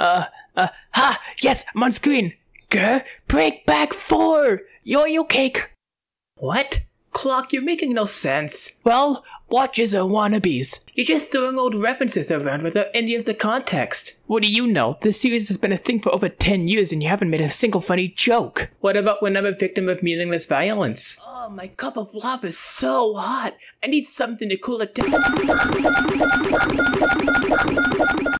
Uh, uh, ha! Yes, I'm on screen. Grr, break back four! Yoylecake! What? Clock, you're making no sense. Well, watches are wannabes. You're just throwing old references around without any of the context. What do you know? This series has been a thing for over 10 years and you haven't made a single funny joke. What about when I'm a victim of meaningless violence? Oh, my cup of lava is so hot. I need something to cool it down.